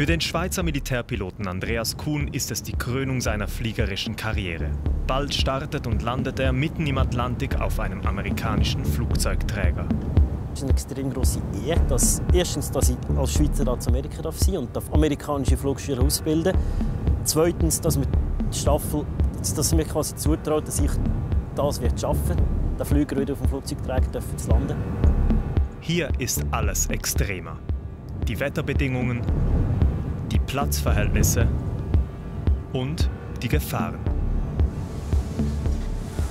Für den Schweizer Militärpiloten Andreas Kuhn ist es die Krönung seiner fliegerischen Karriere. Bald startet und landet er mitten im Atlantik auf einem amerikanischen Flugzeugträger. Es ist eine extrem große Ehre, dass erstens, dass ich als Schweizer als Amerika darf sein und darf amerikanische Flugschüler ausbilden. Zweitens, dass mir die Staffel, dass mir quasi zutraut, dass ich das wird schaffen, den Flüger wieder auf dem Flugzeugträger zu landen. Hier ist alles extremer. Die Wetterbedingungen, Platzverhältnisse und die Gefahren.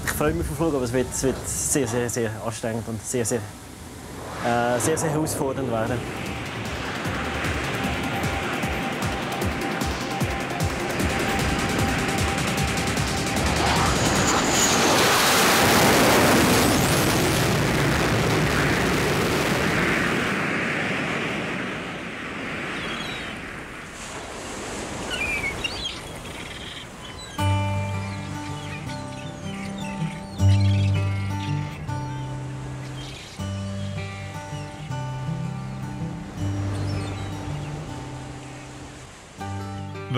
Ich freue mich auf den Flug, aber es wird, es wird sehr, sehr, sehr anstrengend und sehr, sehr, äh, sehr, sehr herausfordernd werden.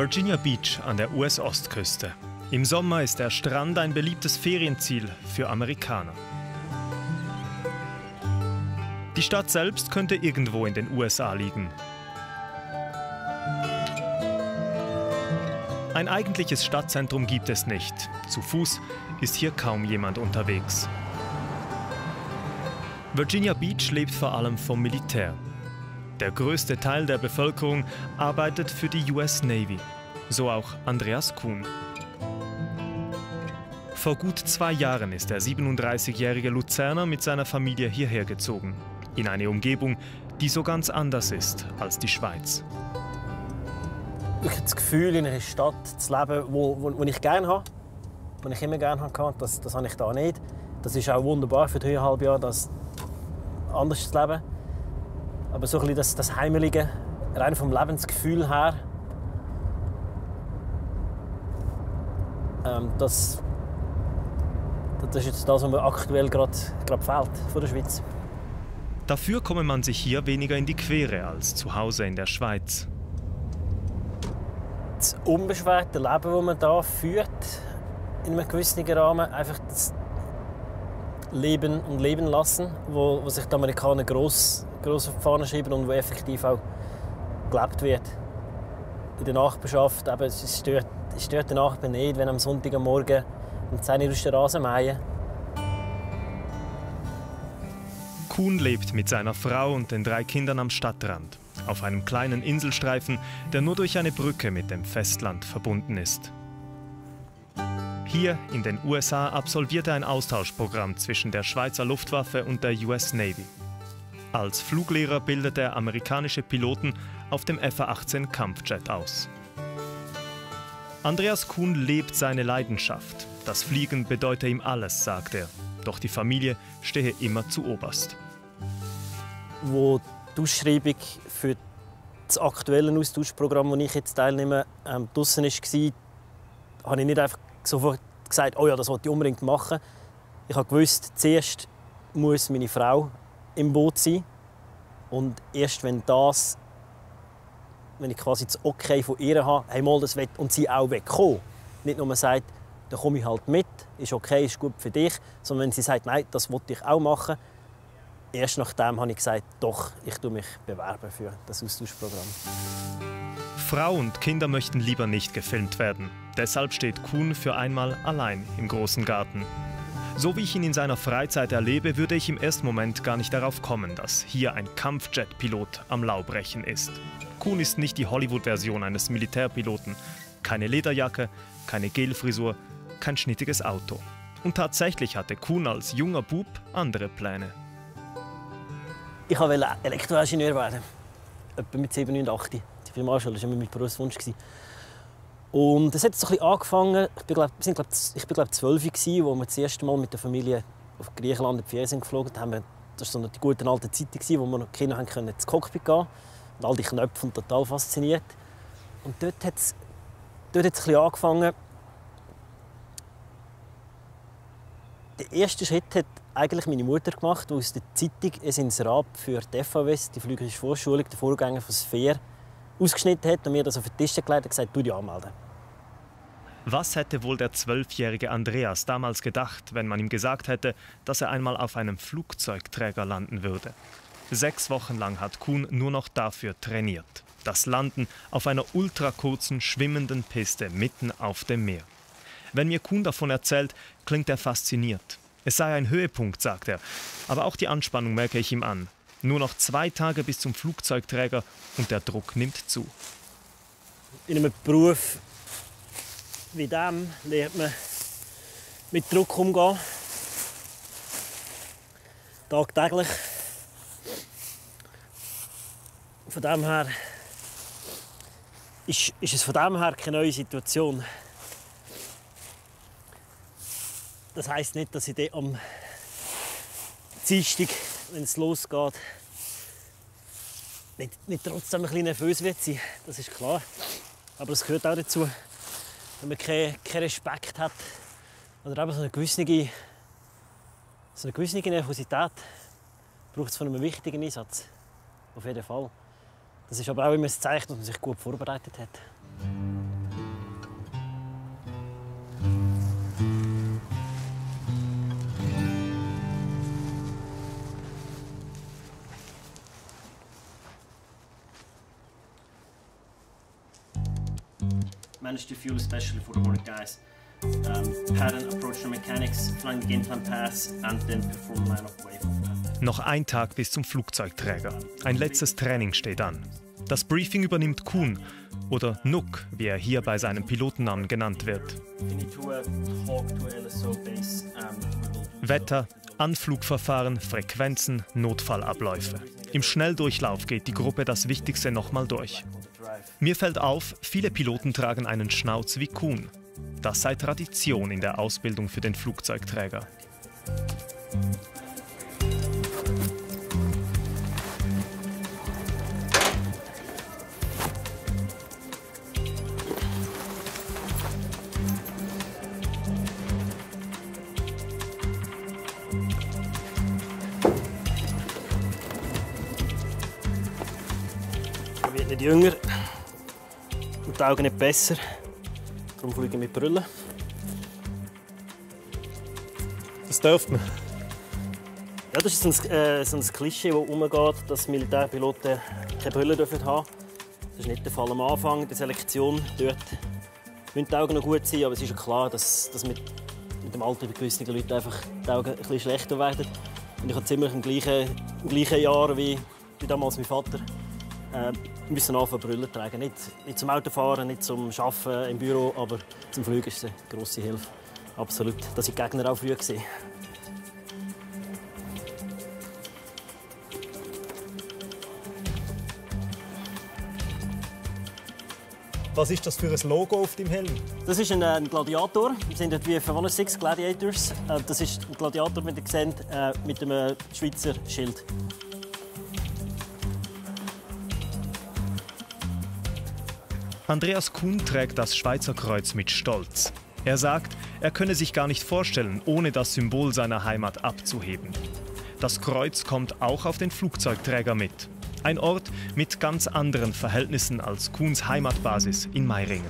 Virginia Beach an der US-Ostküste. Im Sommer ist der Strand ein beliebtes Ferienziel für Amerikaner. Die Stadt selbst könnte irgendwo in den USA liegen. Ein eigentliches Stadtzentrum gibt es nicht. Zu Fuß ist hier kaum jemand unterwegs. Virginia Beach lebt vor allem vom Militär. Der größte Teil der Bevölkerung arbeitet für die US Navy. So auch Andreas Kuhn. Vor gut zwei Jahren ist der 37-jährige Luzerner mit seiner Familie hierher gezogen. In eine Umgebung, die so ganz anders ist als die Schweiz. Ich habe das Gefühl, in einer Stadt zu leben, wo, wo, wo ich gerne habe, wo ich immer gerne hatte, das, das habe ich da nicht. Das ist auch wunderbar für dreieinhalb Jahre, das anders zu leben. Aber so ein bisschen das, das Heimelige, rein vom Lebensgefühl her, ähm, das, das ist jetzt das, was mir aktuell gerade fehlt von der Schweiz. Dafür komme man sich hier weniger in die Quere als zu Hause in der Schweiz. Das unbeschwerte Leben, das man hier führt, in einem gewissen Rahmen, einfach das Leben und Leben lassen, wo, wo sich die Amerikaner gross groß auf die Fahne schreiben und wo effektiv auch gelebt wird. In der Nachbarschaft, eben, es stört, es stört den Nachbarn nicht, wenn am Sonntagmorgen um 10 Uhr aus der Rasen mähen. Kuhn lebt mit seiner Frau und den drei Kindern am Stadtrand, auf einem kleinen Inselstreifen, der nur durch eine Brücke mit dem Festland verbunden ist. Hier in den USA absolviert er ein Austauschprogramm zwischen der Schweizer Luftwaffe und der US Navy. Als Fluglehrer bildet er amerikanische Piloten auf dem FA-18 Kampfjet aus. Andreas Kuhn lebt seine Leidenschaft. Das Fliegen bedeute ihm alles, sagt er. Doch die Familie stehe immer zu oberst. Wo die Ausschreibung für das aktuelle Austauschprogramm, das ich jetzt teilnehme, ähm, draussen war, habe ich nicht einfach sofort gesagt, oh ja, das wollte ich unbedingt machen. Ich habe gewusst, zuerst muss meine Frau im Boot sein. Und erst wenn das, wenn ich quasi das Okay von ihr habe, hey, mal das will, und sie auch wegkommen, nicht nur sagt, dann komme ich halt mit, ist okay, ist gut für dich, sondern wenn sie sagt, nein, das wollte ich auch machen, erst nachdem habe ich gesagt, doch, ich tue mich bewerben für das Austauschprogramm. Frau und Kinder möchten lieber nicht gefilmt werden. Deshalb steht Kuhn für einmal allein im großen Garten. So wie ich ihn in seiner Freizeit erlebe, würde ich im ersten Moment gar nicht darauf kommen, dass hier ein Kampfjet-Pilot am Laubrechen ist. Kuhn ist nicht die Hollywood-Version eines Militärpiloten. Keine Lederjacke, keine Gelfrisur, kein schnittiges Auto. Und tatsächlich hatte Kuhn als junger Bub andere Pläne. Ich wollte Elektroingenieur werden. Etwa mit 7, 9, 8. Die Primarschule war mein Berufswunsch. Und es hat so ein angefangen, ich bin, glaub, sind, glaub, ich bin glaube zwölf, als wir das erste Mal mit der Familie auf Griechenland in die Ferien geflogen haben. Das war so die gute alte Zeit, wo wir noch Kinder können ins Cockpit gehen und all die Knöpfe und total fasziniert. Und dort hat es dort hat's angefangen. Der erste Schritt hat eigentlich meine Mutter gemacht, die aus der Zeitung ein Inserat für die FAWS, die Flügerische Vorschulung, der Vorgänger von Sphere, ausgeschnitten hat und mir das auf den Tisch gelegt und gesagt, du dich anmelden. Was hätte wohl der zwölfjährige Andreas damals gedacht, wenn man ihm gesagt hätte, dass er einmal auf einem Flugzeugträger landen würde? Sechs Wochen lang hat Kuhn nur noch dafür trainiert. Das Landen auf einer ultrakurzen schwimmenden Piste mitten auf dem Meer. Wenn mir Kuhn davon erzählt, klingt er fasziniert. Es sei ein Höhepunkt, sagt er. Aber auch die Anspannung merke ich ihm an. Nur noch zwei Tage bis zum Flugzeugträger und der Druck nimmt zu. In einem Beruf wie dem lernt man mit Druck umgehen. Tagtäglich. Von dem her ist, ist es von dem her keine neue Situation. Das heisst nicht, dass ich am Dienstag, wenn es losgeht, nicht, nicht trotzdem ein bisschen nervös wird sein. Das ist klar. Aber es gehört auch dazu wenn man keinen kein Respekt hat oder eben so eine gewisse, so eine gewisse Nervosität, braucht es von einem wichtigen Einsatz. Auf jeden Fall. Das ist aber auch immer ein Zeichen, dass man sich gut vorbereitet hat. Managed to fuel especially for the Hornet guys. Um, pattern, approach the mechanics, flying the game plan pass and then perform line of wave. Noch ein Tag bis zum Flugzeugträger. Ein letztes Training steht an. Das Briefing übernimmt Kuhn oder Nook, wie er hier bei seinem Pilotennamen genannt wird. Wetter, Anflugverfahren, Frequenzen, Notfallabläufe. Im Schnelldurchlauf geht die Gruppe das Wichtigste nochmal durch. Mir fällt auf, viele Piloten tragen einen Schnauz wie Kuhn. Das sei Tradition in der Ausbildung für den Flugzeugträger. Er wird nicht jünger die Augen nicht besser. Darum fliege ich mit Brüllen. Das dürfte man. Ja, das ist ein, äh, so ein Klischee, das umgeht, dass Militärpiloten keine Brille dürfen haben Das ist nicht der Fall am Anfang der Selektion. Dort müssen die Augen noch gut sein, aber es ist ja klar, dass, dass mit, mit dem Alter bei gewissen Leuten einfach die Augen ein bisschen schlechter werden. Und ich habe ziemlich im gleichen, im gleichen Jahr wie, wie damals mein Vater äh, müssen anfangen Brille tragen. Nicht, nicht zum Autofahren, nicht zum Arbeiten im Büro, aber zum Fliegen ist es eine grosse Hilfe. Absolut. Das waren die Gegner auch früh. Gewesen. Was ist das für ein Logo auf dem Helm? Das ist ein, ein Gladiator. Wir sind dort wie Favona Six Gladiators. Äh, das ist ein Gladiator, wie ihr seht, äh, mit einem Schweizer Schild. Andreas Kuhn trägt das Schweizer Kreuz mit Stolz. Er sagt, er könne sich gar nicht vorstellen, ohne das Symbol seiner Heimat abzuheben. Das Kreuz kommt auch auf den Flugzeugträger mit. Ein Ort mit ganz anderen Verhältnissen als Kuhns Heimatbasis in Meiringen.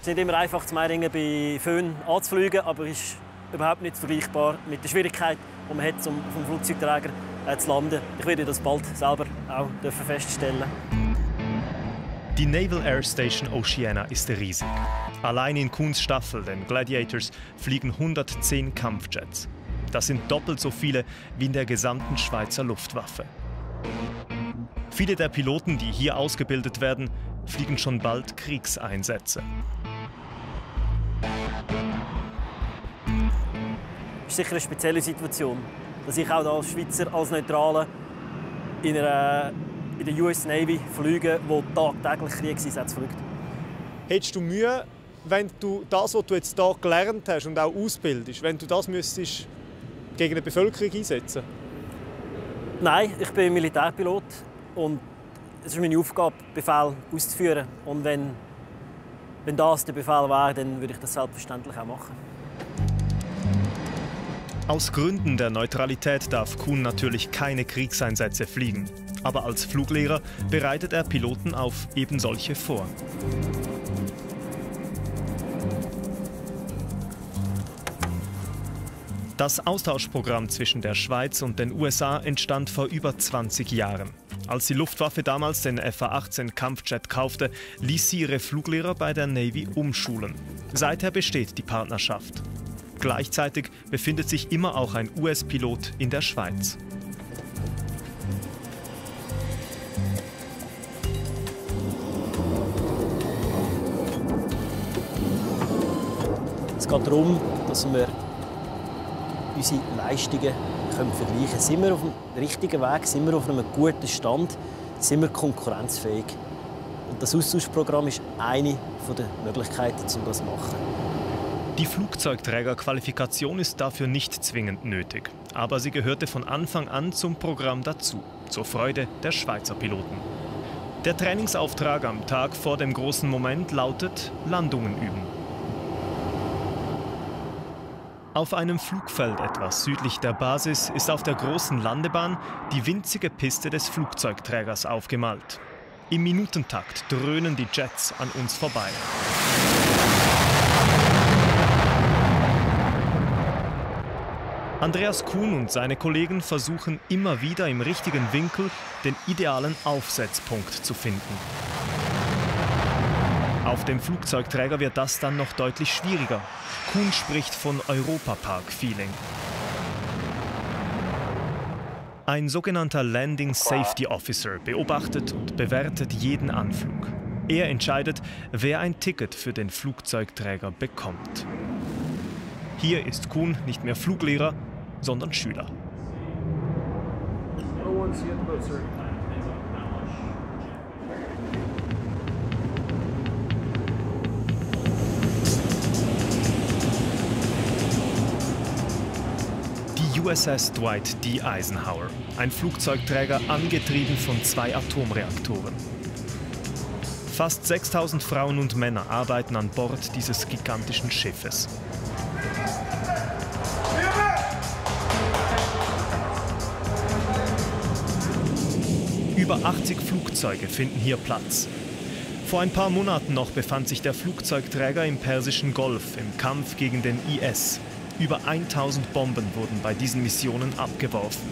Es ist nicht immer einfach, zu Meiringen bei Föhn anzufliegen, aber es ist überhaupt nicht vergleichbar mit der Schwierigkeit, die man hat, um vom Flugzeugträger äh, zu landen. Ich werde das bald selber auch feststellen. Die Naval Air Station Oceana ist riesig. Allein in Kuhns Staffel, den Gladiators, fliegen 110 Kampfjets. Das sind doppelt so viele wie in der gesamten Schweizer Luftwaffe. Viele der Piloten, die hier ausgebildet werden, fliegen schon bald Kriegseinsätze. Es ist sicher eine spezielle Situation, dass ich auch als Schweizer, als Neutrale in einer in der US Navy fliegen, die tagtäglich Kriegseinsätze fliegt. Hättest du Mühe, wenn du das, was du jetzt hier gelernt hast und auch ausbildest, wenn du das müsstest gegen die Bevölkerung einsetzen? Nein, ich bin Militärpilot und es ist meine Aufgabe, Befehl auszuführen. Und wenn, wenn das der Befehl wäre, dann würde ich das selbstverständlich auch machen. Aus Gründen der Neutralität darf Kuhn natürlich keine Kriegseinsätze fliegen. Aber als Fluglehrer bereitet er Piloten auf eben solche vor. Das Austauschprogramm zwischen der Schweiz und den USA entstand vor über 20 Jahren. Als die Luftwaffe damals den FA-18 Kampfjet kaufte, ließ sie ihre Fluglehrer bei der Navy umschulen. Seither besteht die Partnerschaft. Gleichzeitig befindet sich immer auch ein US-Pilot in der Schweiz. Es geht darum, dass wir unsere Leistungen können vergleichen können. Sind wir auf dem richtigen Weg? Sind wir auf einem guten Stand? Sind wir konkurrenzfähig? Und das Austauschprogramm ist eine der Möglichkeiten, um das zu machen. Die Flugzeugträgerqualifikation ist dafür nicht zwingend nötig. Aber sie gehörte von Anfang an zum Programm dazu, zur Freude der Schweizer Piloten. Der Trainingsauftrag am Tag vor dem großen Moment lautet Landungen üben. Auf einem Flugfeld etwas südlich der Basis ist auf der großen Landebahn die winzige Piste des Flugzeugträgers aufgemalt. Im Minutentakt dröhnen die Jets an uns vorbei. Andreas Kuhn und seine Kollegen versuchen immer wieder im richtigen Winkel den idealen Aufsetzpunkt zu finden. Auf dem Flugzeugträger wird das dann noch deutlich schwieriger. Kuhn spricht von Europapark-Feeling. Ein sogenannter Landing Safety Officer beobachtet und bewertet jeden Anflug. Er entscheidet, wer ein Ticket für den Flugzeugträger bekommt. Hier ist Kuhn nicht mehr Fluglehrer, sondern Schüler. USS Dwight D. Eisenhower, ein Flugzeugträger angetrieben von zwei Atomreaktoren. Fast 6000 Frauen und Männer arbeiten an Bord dieses gigantischen Schiffes. Über 80 Flugzeuge finden hier Platz. Vor ein paar Monaten noch befand sich der Flugzeugträger im Persischen Golf im Kampf gegen den IS, über 1000 Bomben wurden bei diesen Missionen abgeworfen.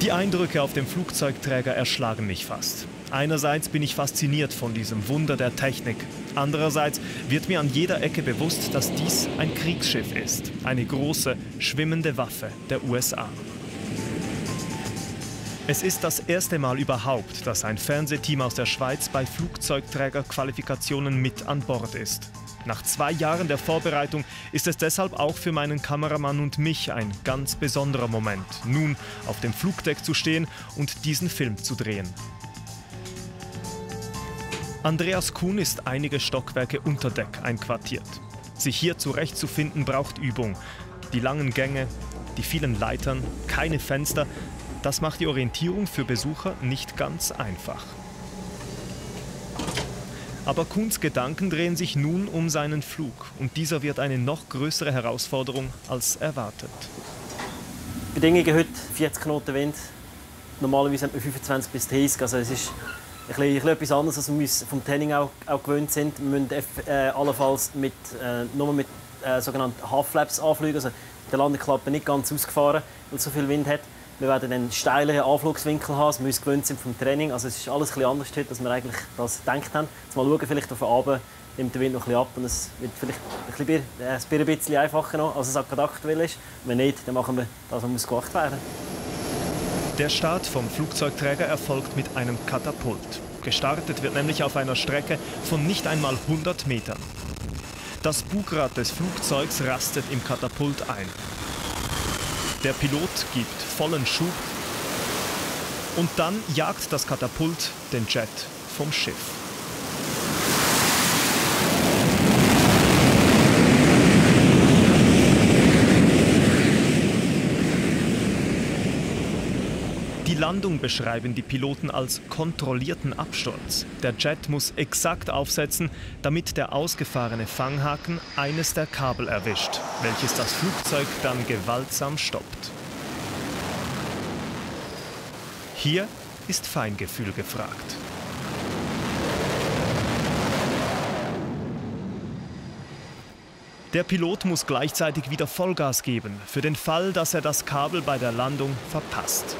Die Eindrücke auf dem Flugzeugträger erschlagen mich fast. Einerseits bin ich fasziniert von diesem Wunder der Technik. Andererseits wird mir an jeder Ecke bewusst, dass dies ein Kriegsschiff ist. Eine große, schwimmende Waffe der USA. Es ist das erste Mal überhaupt, dass ein Fernsehteam aus der Schweiz bei Flugzeugträgerqualifikationen mit an Bord ist. Nach zwei Jahren der Vorbereitung ist es deshalb auch für meinen Kameramann und mich ein ganz besonderer Moment, nun auf dem Flugdeck zu stehen und diesen Film zu drehen. Andreas Kuhn ist einige Stockwerke unter Deck einquartiert. Sich hier zurechtzufinden braucht Übung. Die langen Gänge, die vielen Leitern, keine Fenster, das macht die Orientierung für Besucher nicht ganz einfach. Aber Kuhns Gedanken drehen sich nun um seinen Flug und dieser wird eine noch größere Herausforderung als erwartet. Bedingungen heute 40 Knoten Wind. Normalerweise haben wir 25 bis 30. Also es ist ein etwas anderes, als wir vom Training auch, auch gewöhnt sind. Wir müssen äh, allenfalls mit, äh, nur mit äh, sogenannten Half-Flaps anfliegen. Also die Landeklappe nicht ganz ausgefahren, weil es so viel Wind hat. Wir werden einen steileren Anflugswinkel haben, wir uns gewöhnt sind vom Training. Also es ist alles ein anders heute, als wir eigentlich das gedacht haben. Jetzt mal schauen, vielleicht auf den Abend nimmt der Wind noch ein bisschen ab und es wird vielleicht ein bisschen, äh, ein bisschen einfacher noch, als es gerade aktuell ist. Wenn nicht, dann machen wir das, was muss gemacht werden. Der Start vom Flugzeugträger erfolgt mit einem Katapult. Gestartet wird nämlich auf einer Strecke von nicht einmal 100 Metern. Das Bugrad des Flugzeugs rastet im Katapult ein. Der Pilot gibt vollen Schub und dann jagt das Katapult den Jet vom Schiff. Landung beschreiben die Piloten als kontrollierten Absturz. Der Jet muss exakt aufsetzen, damit der ausgefahrene Fanghaken eines der Kabel erwischt, welches das Flugzeug dann gewaltsam stoppt. Hier ist Feingefühl gefragt. Der Pilot muss gleichzeitig wieder Vollgas geben, für den Fall, dass er das Kabel bei der Landung verpasst.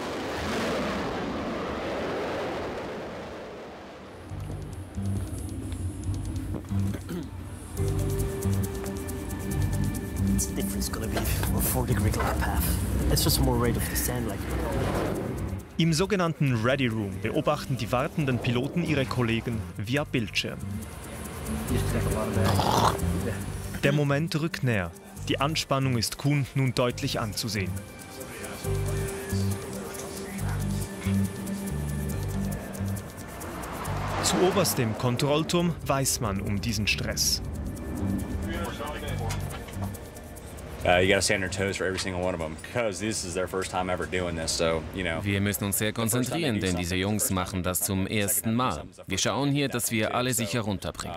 Im sogenannten Ready Room beobachten die wartenden Piloten ihre Kollegen via Bildschirm. Der Moment rückt näher. Die Anspannung ist Kuhn nun deutlich anzusehen. Zu oberst im Kontrollturm weiß man um diesen Stress. Wir müssen uns sehr konzentrieren, denn diese Jungs machen das zum ersten Mal. Wir schauen hier, dass wir alle sicher runterbringen.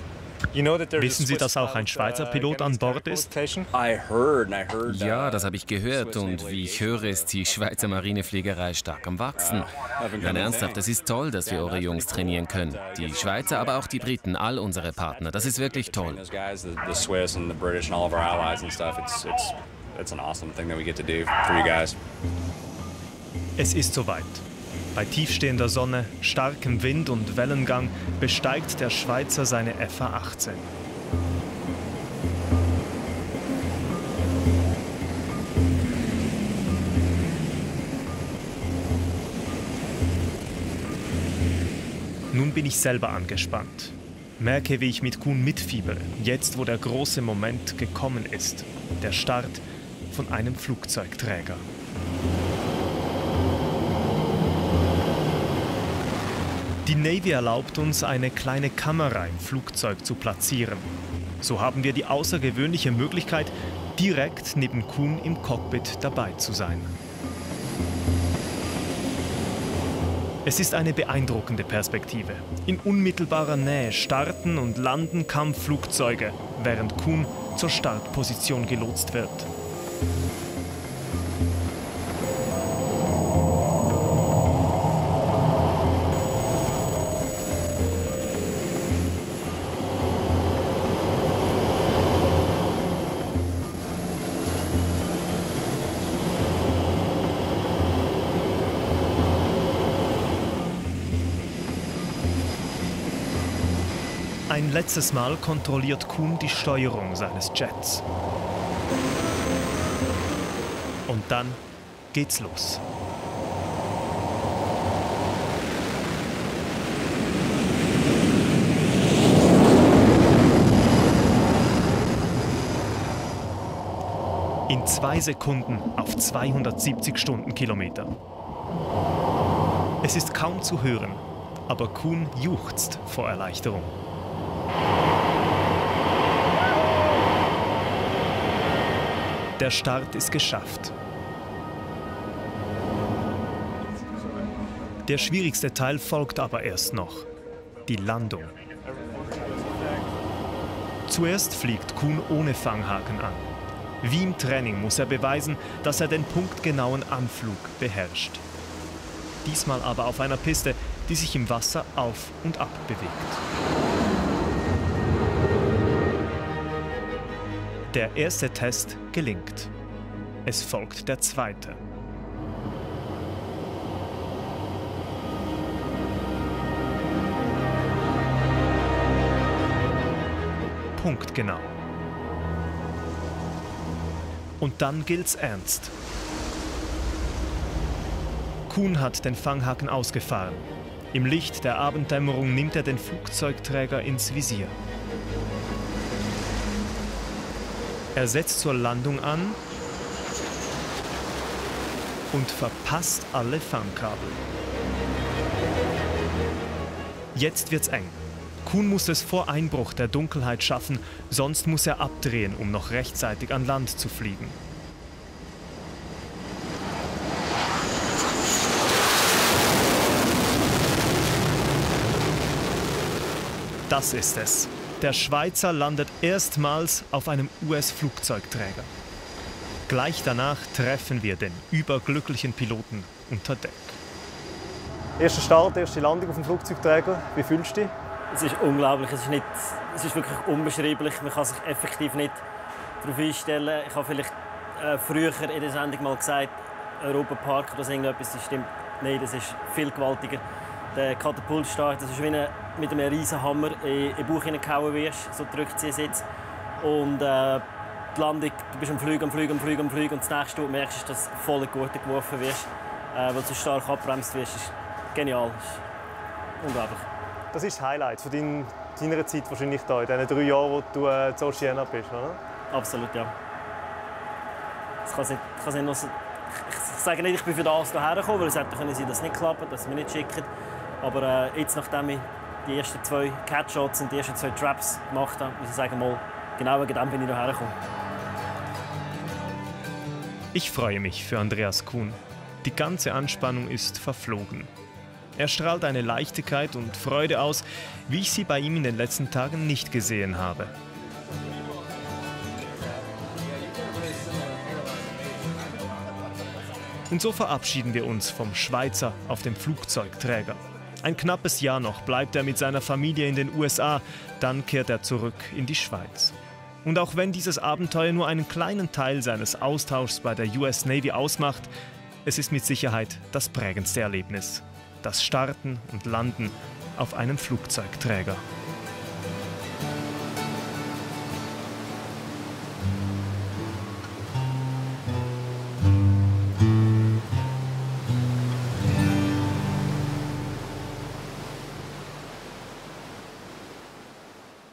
Wissen Sie, dass auch ein Schweizer uh, Pilot an Bord ist? Ja, das habe ich gehört und wie ich höre, ist die Schweizer Marinefliegerei stark am Wachsen. Nein, ernsthaft, es ist toll, dass wir eure Jungs trainieren können. Die Schweizer, aber auch die Briten, all unsere Partner. Das ist wirklich toll. Es ist soweit. Bei tiefstehender Sonne, starkem Wind und Wellengang besteigt der Schweizer seine FA-18. Nun bin ich selber angespannt. Merke, wie ich mit Kuhn mitfiebere, jetzt wo der große Moment gekommen ist. Der Start von einem Flugzeugträger. Die Navy erlaubt uns, eine kleine Kamera im Flugzeug zu platzieren. So haben wir die außergewöhnliche Möglichkeit, direkt neben Kuhn im Cockpit dabei zu sein. Es ist eine beeindruckende Perspektive. In unmittelbarer Nähe starten und landen Kampfflugzeuge, während Kuhn zur Startposition gelotst wird. Ein letztes Mal kontrolliert Kuhn die Steuerung seines Jets. Und dann geht's los. In zwei Sekunden auf 270 Stundenkilometer. Es ist kaum zu hören, aber Kuhn juchzt vor Erleichterung. Der Start ist geschafft. Der schwierigste Teil folgt aber erst noch. Die Landung. Zuerst fliegt Kuhn ohne Fanghaken an. Wie im Training muss er beweisen, dass er den punktgenauen Anflug beherrscht. Diesmal aber auf einer Piste, die sich im Wasser auf und ab bewegt. Der erste Test gelingt. Es folgt der zweite. Punktgenau. Und dann gilt's ernst. Kuhn hat den Fanghaken ausgefahren. Im Licht der Abenddämmerung nimmt er den Flugzeugträger ins Visier. Er setzt zur Landung an und verpasst alle Fangkabel. Jetzt wird's eng. Kuhn muss es vor Einbruch der Dunkelheit schaffen, sonst muss er abdrehen, um noch rechtzeitig an Land zu fliegen. Das ist es. Der Schweizer landet erstmals auf einem US-Flugzeugträger. Gleich danach treffen wir den überglücklichen Piloten unter Deck. Erster Start, erste Landung auf dem Flugzeugträger. Wie fühlst du dich? Es ist unglaublich. Es ist, nicht, es ist wirklich unbeschreiblich. Man kann sich effektiv nicht darauf einstellen. Ich habe vielleicht äh, früher in der Sendung mal gesagt, Europa Park oder so irgendetwas. Das stimmt nicht. Das ist viel gewaltiger. Der Katapultstart, das ist wie eine, mit einem riesen Hammer in, den Bauch hineingehauen wirst, so drückt sie Sitz. Und äh, die Landung, du bist am Flügen, am Flügen, am Flügen, am Flügen und das nächste, du merkst, dass du voll gut geworfen wirst, äh, weil du stark abbremst wirst. Ist genial. Ist unglaublich. Das ist das Highlight von dein, deiner Zeit wahrscheinlich da, in diesen drei Jahren, wo du äh, in Oceana bist, oder? Absolut, ja. Das kann nicht, kann nicht so, ich, ich sage nicht, ich bin für das hierher gekommen, weil es hätte können sein, dass es nicht klappt, dass es mir nicht schicken. Aber äh, jetzt, nachdem ich die ersten zwei Catshots und die ersten zwei Traps gemacht habe, muss ich sagen, mal, genau wegen dem bin ich hierher gekommen. Ich freue mich für Andreas Kuhn. Die ganze Anspannung ist verflogen. Er strahlt eine Leichtigkeit und Freude aus, wie ich sie bei ihm in den letzten Tagen nicht gesehen habe. Und so verabschieden wir uns vom Schweizer auf dem Flugzeugträger. Ein knappes Jahr noch bleibt er mit seiner Familie in den USA, dann kehrt er zurück in die Schweiz. Und auch wenn dieses Abenteuer nur einen kleinen Teil seines Austauschs bei der US Navy ausmacht, es ist mit Sicherheit das prägendste Erlebnis. Das Starten und Landen auf einem Flugzeugträger.